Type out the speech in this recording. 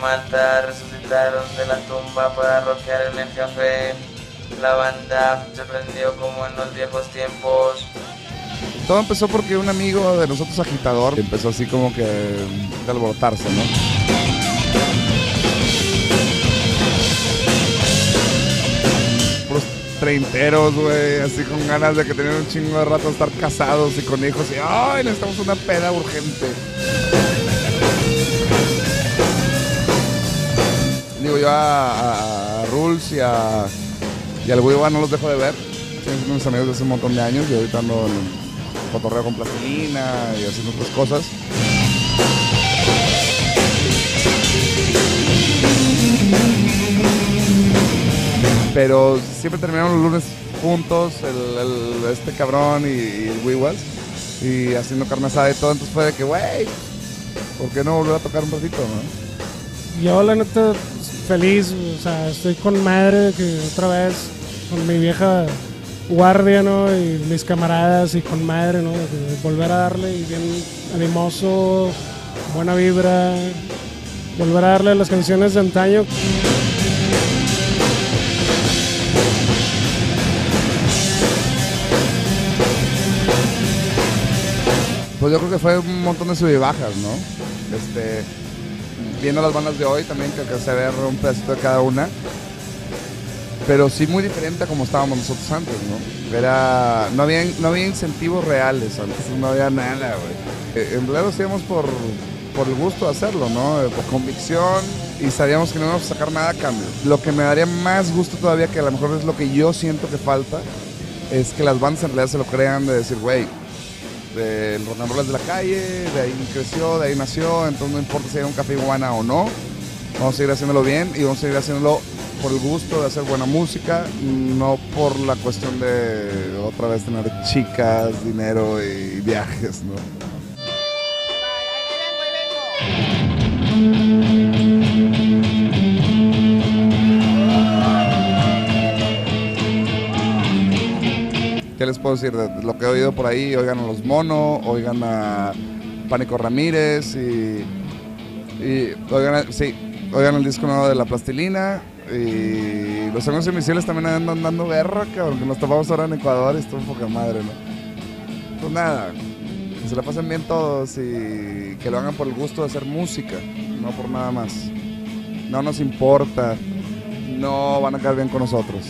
Mata resucitaron de la tumba para rockear en el café. La banda se prendió como en los viejos tiempos. Todo empezó porque un amigo de nosotros, agitador, empezó así como que de alborotarse, ¿no? Puros treinteros, güey, así con ganas de que tenían un chingo de rato de estar casados y con hijos y ¡ay! Necesitamos una peda urgente. Digo, yo a, a, Rules y, a, y al Wiwa no los dejo de ver. Son mis amigos de hace un montón de años y ahorita ando en cotorreo con plastilina y haciendo otras cosas. Pero siempre terminamos los lunes juntos, el, este cabrón y, el Wiwas, y haciendo carne asada y todo. Entonces fue de que, güey, ¿por qué no volver a tocar un ratito, no? Yo, la neta, feliz, o sea, estoy con madre que otra vez, con mi vieja guardia, ¿no? Y mis camaradas y con madre, ¿no? volver a darle y bien animoso, buena vibra, volver a darle las canciones de antaño. Pues yo creo que fue un montón de sub bajas, ¿no? Este, viendo las bandas de hoy también, que, que se ve un pedacito de cada una pero sí muy diferente a como estábamos nosotros antes, ¿no? Era, no había, no había incentivos reales antes, no había nada, güey. Eh, en realidad lo hacíamos por, por el gusto de hacerlo, ¿no? Eh, por convicción y sabíamos que no íbamos a sacar nada a cambio. Lo que me daría más gusto todavía, que a lo mejor es lo que yo siento que falta, es que las bandas en realidad se lo crean de decir, güey, el rock and de la calle, de ahí creció, de ahí nació, entonces no importa si hay un café iguana o no, vamos a seguir haciéndolo bien y vamos a seguir haciéndolo por el gusto de hacer buena música, no por la cuestión de otra vez tener chicas, dinero y viajes, ¿no? Les puedo decir? De lo que he oído por ahí, oigan a Los Mono, oigan a Pánico Ramírez y, y oigan, sí, oigan el disco nuevo de La Plastilina, y los amigos invisibles también andan dando guerra, cabrón, que nos topamos ahora en Ecuador y esto un poca madre, ¿no? Pues nada, que se la pasen bien todos y que lo hagan por el gusto de hacer música, no por nada más. No nos importa, no van a quedar bien con nosotros.